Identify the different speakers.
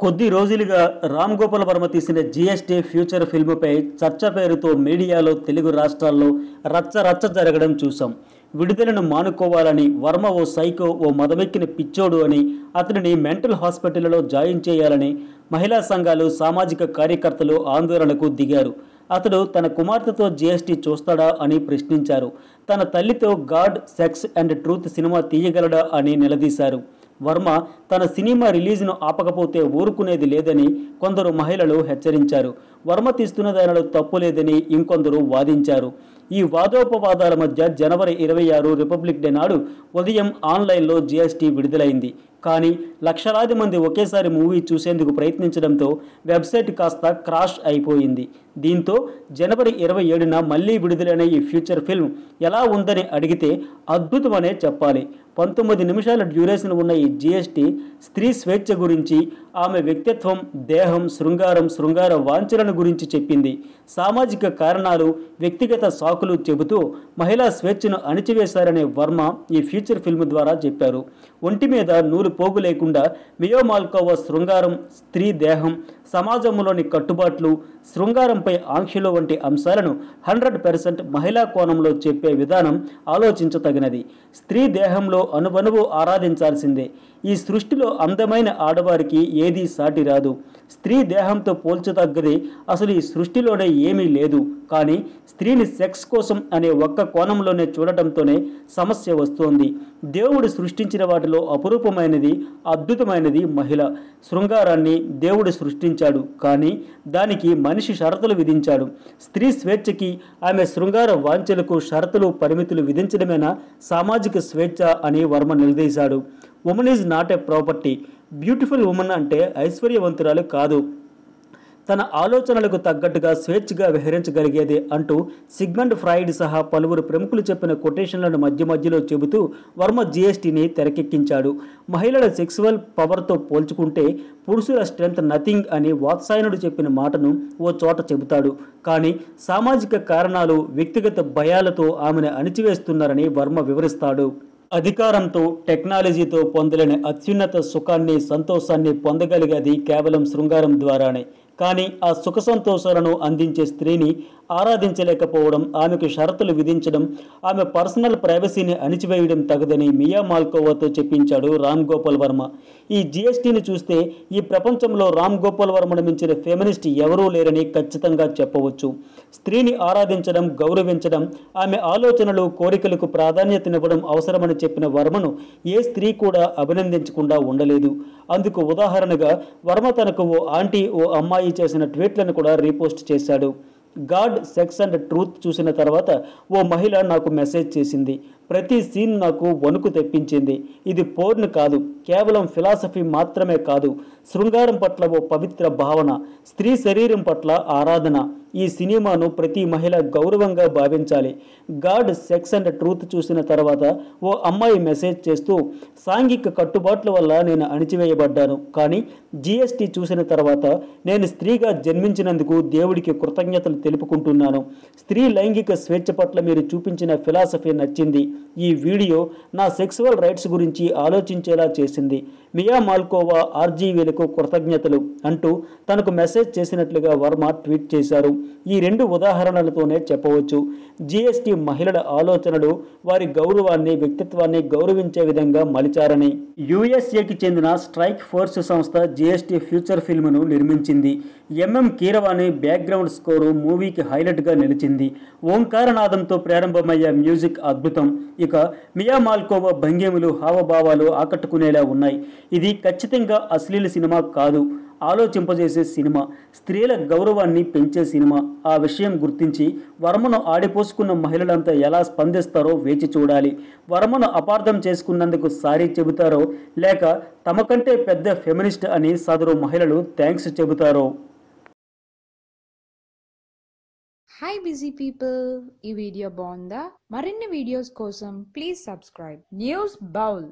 Speaker 1: కొద్ది రోజులుగా రామ్ గోపాల్ వర్మ తీసిన జీఎస్టీ ఫ్యూచర్ ఫిల్మ్పై చర్చ పేరుతో మీడియాలో తెలుగు రాష్ట్రాల్లో రచ్చ రచ్చ జరగడం చూసాం విడుదలను మానుకోవాలని వర్మ ఓ సైకో ఓ మదమెక్కిన పిచ్చోడు అని అతనిని మెంటల్ హాస్పిటల్లో జాయిన్ చేయాలని మహిళా సంఘాలు సామాజిక కార్యకర్తలు ఆందోళనకు దిగారు. అతడు తన కుమార్తెతో జిఎస్టీ చూస్తాడా అని ప్రశ్నించారు. తన తల్లితో God sex and truth cinema తీయగలడా అని నిలదీశారు. వర్మ తన సినిమా రిలీజ్ను ఆపకపోతే ఊరుకునేది లేదని కొందరు మహిళలు హెచ్చరించారు. వర్మ తీస్తున్న దానిలో తప్పు లేదని ఇంకొందరు వాదించారు. ఈ వాదోపవాదాల మధ్య జనవరి ఇరవై ఆరు రిపబ్లిక్ డే నాడు ఉదయం ఆన్లైన్లో జిఎస్టీ విడుదలైంది. కానీ లక్షలాది మంది ఒకేసారి మూవీ చూసేందుకు ప్రయత్నించడంతో వెబ్సైట్ కాస్త క్రాష్ అయిపోయింది. దీంతో జనవరి ఇరవై ఏడున మళ్ళీ విడుదలైన ఈ ఫ్యూచర్ ఫిల్మ్ ఎలా ఉందని అడిగితే అద్భుతమనే చెప్పాలి. పంతొమ్మిది నిమిషాల డ్యూరేషన్ ఉన్న ఈ జిఎస్టీ స్త్రీ స్వేచ్ఛ గురించి ఆమె వ్యక్తిత్వం దేహం శృంగారం శృంగార వాంఛలను గురించి చెప్పింది. సామాజిక కారణాలు వ్యక్తిగత సాకులు చెబుతూ మహిళా స్వేచ్ఛను అణిచివేశారనే వర్మ ఈ ఫ్యూచర్ ఫిల్మ్ ద్వారా చెప్పారు. ఒంటి మీద నూలు పోగు లేకుండా మియో మాల్కోవా శృంగారం స్త్రీ దేహం సమాజంలోని కట్టుబాట్లు శృంగారంపై ఆంక్షలు వంటి అంశాలను హండ్రెడ్ పర్సెంట్ మహిళా కోణంలో చెప్పే విధానం ఆలోచించతగినది స్త్రీ దేహంలో అనువనువు ఆరాధించాల్సిందే. ఈ సృష్టిలో అందమైన ఆడవారికి ఏదీ సాటి రాదు. స్త్రీ దేహంతో పోల్చదగ్గది అసలు ఈ సృష్టిలోనే ఏమీ లేదు. కానీ స్త్రీని సెక్స్ కోసం అనే ఒక్క కోణంలోనే చూడటంతోనే సమస్య వస్తోంది. దేవుడు సృష్టించిన వాటిలో అపురూపమైనది అద్భుతమైనది మహిళ. శృంగారాన్ని దేవుడు సృష్టించాడు. కానీ దానికి మనిషి షరతులు విధించాడు. స్త్రీ స్వేచ్ఛకి ఆమె శృంగార వాంఛలకు షరతులు పరిమితులు విధించడమేనా? సామాజిక స్వేచ్ఛ అని Varma నిలదీశాడు women is not a property beautiful women అంటే ఐశ్వర్యవంతురాలు కాదు. తన ఆలోచనలకు తగ్గట్టుగా స్వేచ్ఛగా విహరించగలిగేది అంటూ సిగ్మండ్ ఫ్రాయిడ్ సహా పలువురు ప్రముఖులు చెప్పిన కొటేషన్లను మధ్య మధ్యలో చెబుతూ వర్మ జీఎస్టీని తెరకెక్కించాడు. మహిళల సెక్సువల్ పవర్తో పోల్చుకుంటే పురుషుల స్ట్రెంత్ నథింగ్ అని వాత్సాయనుడు చెప్పిన మాటను ఓ చోట చెబుతాడు. కానీ సామాజిక కారణాలు వ్యక్తిగత భయాలతో ఆమెను అణిచివేస్తున్నారని వర్మ వివరిస్తాడు. అధికారంతో టెక్నాలజీతో పొందలేని అత్యున్నత సుఖాన్ని సంతోషాన్ని పొందగలిగేది కేవలం శృంగారం ద్వారానే. కానీ ఆ సుఖ సంతోషాలను అందించే స్త్రీని ఆరాధించలేకపోవడం ఆమెకు షరతులు విధించడం ఆమె పర్సనల్ ప్రైవసీని అణిచివేయడం తగదని మియా మాల్కోవాతో చెప్పించాడు రామ్ గోపాల్ వర్మ. ఈ జీఎస్టీని చూస్తే ఈ ప్రపంచంలో రామ్ గోపాల్ వర్మను మించిన ఫెమినిస్ట్ ఎవరూ లేరని ఖచ్చితంగా చెప్పవచ్చు. స్త్రీని ఆరాధించడం గౌరవించడం ఆమె ఆలోచనలు కోరికలకు ప్రాధాన్యతనివ్వడం అవసరమని చెప్పిన వర్మను ఏ స్త్రీ కూడా అభినందించకుండా ఉండలేదు. అందుకు ఉదాహరణగా వర్మ తనకు ఓ ఆంటీ ఓ అమ్మాయి చేసిన ట్వీట్లను కూడా రీపోస్ట్ చేశాడు. గాడ్ సెక్స్ అండ్ ట్రూత్ చూసిన తర్వాత ఓ మహిళ నాకు మెసేజ్ చేసింది. ప్రతి సీన్ నాకు వణుకు తెప్పించింది. ఇది పోర్న్ కాదు. కేవలం ఫిలాసఫీ మాత్రమే కాదు శృంగారం పట్ల ఓ పవిత్ర భావన స్త్రీ శరీరం పట్ల ఆరాధన ఈ సినిమాను ప్రతి మహిళ గౌరవంగా భావించాలి. గాడ్ సెక్స్ అండ్ ట్రూత్ చూసిన తర్వాత ఓ అమ్మాయి మెసేజ్ చేస్తూ సాంఘిక కట్టుబాట్ల వల్ల నేను అణిచివేయబడ్డాను కానీ జిఎస్టీ చూసిన తర్వాత నేను స్త్రీగా జన్మించినందుకు దేవుడికి కృతజ్ఞతలు తెలుపుకుంటున్నాను. స్త్రీ లైంగిక స్వేచ్ఛ పట్ల మీరు చూపించిన ఫిలాసఫీ నచ్చింది. ఈ వీడియో నా సెక్సువల్ రైట్స్ గురించి ఆలోచించేలా చేసింది. మియా మాల్కోవా ఆర్జీవీలకు కృతజ్ఞతలు అంటూ తనకు మెసేజ్ చేసినట్లుగా వర్మ ట్వీట్ చేశారు. ఈ రెండు ఉదాహరణలతోనే చెప్పవచ్చు. జీఎస్టీ మహిళల ఆలోచనలు వారి గౌరవాన్ని వ్యక్తిత్వాన్ని గౌరవించే విధంగా మలిచారని. యుఎస్ఏకి చెందిన స్ట్రైక్ ఫోర్స్ సంస్థ జీఎస్టీ ఫ్యూచర్ ఫిల్మ్ను నిర్మించింది. ఎంఎం కీరవాణి బ్యాక్గ్రౌండ్ స్కోరు మూవీకి హైలైట్గా నిలిచింది. ఓంకారనాదంతో ప్రారంభమయ్యే మ్యూజిక్ అద్భుతం. ఇక మియా మాల్కోవా భంగిములు హావభావాలు ఆకట్టుకునేలా ఉన్నాయి. ఇది ఖచ్చితంగా అశ్లీల సినిమా కాదు. ఆలోచింపజేసే సినిమా. స్త్రీల గౌరవాన్ని పెంచే సినిమా. ఆ విషయం గుర్తించి వర్మను ఆడిపోసుకున్న మహిళలంతా ఎలా స్పందిస్తారో వేచి చూడాలి. వర్మను అపార్థం చేసుకున్నందుకు సారీ చెబుతారో లేక తమకంటే పెద్ద ఫెమినిస్ట్ అని సదరు మహిళలు థ్యాంక్స్ చెబుతారో.
Speaker 2: హాయ్ బిజీ పీపుల్ ఈ వీడియో బాగుందా? మరిన్ని వీడియోస్ కోసం ప్లీజ్ సబ్స్క్రైబ్ న్యూస్ బౌల్